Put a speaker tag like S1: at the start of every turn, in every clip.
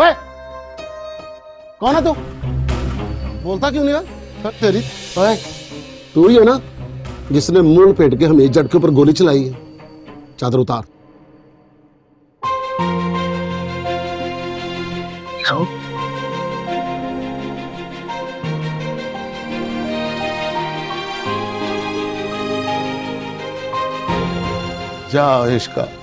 S1: ओए! कौन है तू? बोलता क्यों नहीं है? तेरी ओए तू ही है ना जिसने मुँह पेट के हमें जट के ऊपर गोली चलाई है। चादर उतार। जा इश्का।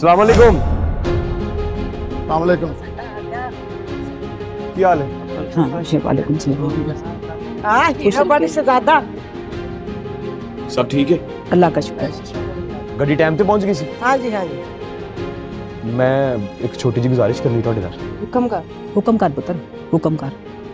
S2: सलामकुम
S1: सलामकुम
S2: क्या हाल है
S3: वालेकुम सलाम
S4: से ज़्यादा
S2: सब ठीक है
S3: अल्लाह का शुक्र
S2: ਗੱਡੀ ਟਾਈਮ ਤੇ ਪਹੁੰਚ ਗਈ ਸੀ
S4: ਹਾਂਜੀ ਹਾਂਜੀ
S2: ਮੈਂ ਇੱਕ ਛੋਟੀ ਜਿਹੀ ਗੁਜ਼ਾਰਿਸ਼ ਕਰਨੀ ਤੁਹਾਡੇ ਨਾਲ
S4: ਹੁਕਮ ਕਰ
S3: ਹੁਕਮ ਕਰ ਪੁੱਤਰ ਹੁਕਮ ਕਰ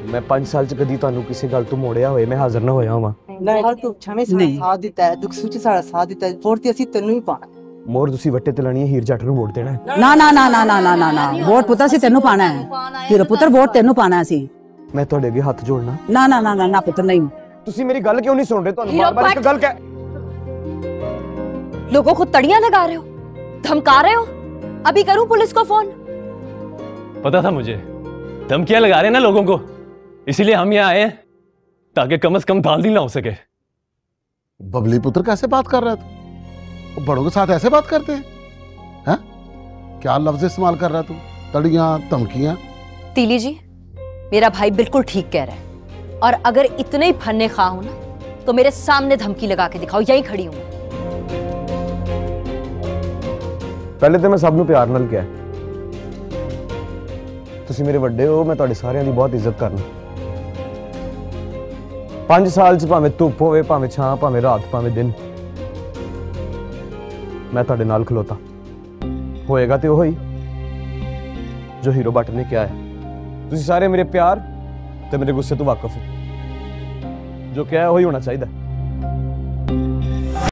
S2: ਮੈਂ 5 ਸਾਲ ਚ ਕਦੀ ਤੁਹਾਨੂੰ ਕਿਸੇ ਗੱਲ ਤੋਂ ਮੋੜਿਆ ਹੋਏ ਮੈਂ ਹਾਜ਼ਰ ਨਾ ਹੋਇਆ ਹਾਂ
S4: ਨਹੀਂ
S3: ਹਰ
S4: ਤੂੰ ਛਵੇਂ ਸਾਥ ਦਿੱਤਾ ਦੁੱਖ ਸੁੱਚ ਸਾਡਾ ਸਾਥ ਦਿੱਤਾ ਫੋਰਤੀ ਅਸੀਂ ਤੈਨੂੰ ਹੀ ਪਾਣਾ
S2: ਮੋਰ ਤੁਸੀਂ ਵੱਟੇ ਤੇ ਲਾਣੀ ਹੈ ਹੀਰ ਜੱਟ ਨੂੰ ਵੋਟ ਦੇਣਾ ਹੈ
S3: ਨਾ ਨਾ ਨਾ ਨਾ ਨਾ ਨਾ ਨਾ ਵੋਟ ਪੁੱਤਰ ਸੀ ਤੈਨੂੰ ਪਾਣਾ ਹੈ ਹੀਰ ਪੁੱਤਰ ਵੋਟ ਤੈਨੂੰ ਪਾਣਾ ਸੀ
S2: ਮੈਂ ਤੁਹਾਡੇ ਅੱਗੇ ਹੱਥ ਜੋੜਨਾ
S3: ਨਾ ਨਾ ਨਾ ਨਾ ਪੁੱਤਰ ਨਹੀਂ
S2: ਤੁਸੀਂ ਮੇਰੀ ਗੱਲ ਕਿਉਂ ਨਹੀਂ ਸੁਣ ਰਹੇ ਤੁਹਾਨੂੰ ਬਾਰ-ਬਾਰ ਇੱਕ ਗੱਲ ਕਹਿ
S5: ਲੋਗों को तड़ियाँ लगा रहे हो धमका रहे हो अभी करूँ पुलिस को फ़ोन
S6: पता था मुझे धमकियाँ लगा रहे हैं ना लोगों को इसीलिए हम यहाँ आए हैं ताकि कम से कम धांधली ना हो सके
S1: बबली पुत्र कैसे बात कर रहा था बड़ों के साथ ऐसे बात करते हैं हैं क्या लफ्ज इस्तेमाल कर रहा है तू तड़ियां धमकियां
S5: तीली जी मेरा भाई बिल्कुल ठीक कह रहा है और अगर इतने ही फन्ने खा हूं ना तो मेरे सामने धमकी लगा के दिखाओ यहीं खड़ी हूं
S2: ਪਹਿਲੇ ਤੇ ਮੈਂ ਸਭ ਨੂੰ ਪਿਆਰ ਨਾਲ ਕਿਹਾ ਤੁਸੀਂ ਮੇਰੇ ਵੱਡੇ ਹੋ ਮੈਂ ਤੁਹਾਡੇ ਸਾਰਿਆਂ ਦੀ ਬਹੁਤ ਇੱਜ਼ਤ ਕਰਨਾ 5 ਸਾਲ ਚ ਭਾਵੇਂ ਧੁੱਪ ਹੋਵੇ ਭਾਵੇਂ ਛਾਂ ਭਾਵੇਂ ਰਾਤ ਭਾਵੇਂ ਦਿਨ ਮੈਂ ਤੁਹਾਡੇ ਨਾਲ ਖਲੋਤਾ ਹੋਏਗਾ ਤੇ ਉਹ ਹੀ ਜੋ ਹੀਰੋ ਬੱਟ ਨੇ ਕਿਹਾ ਹੈ ਤੁਸੀਂ ਸਾਰੇ ਮੇਰੇ ਪਿਆਰ ਤੇ ਮੇਰੇ ਗੁੱਸੇ ਤੋਂ ਵਾਕਿਫ ਹੋ ਜੋ ਕਿਹਾ ਹੈ ਉਹੀ ਹੋਣਾ ਚਾਹੀਦਾ ਹੈ।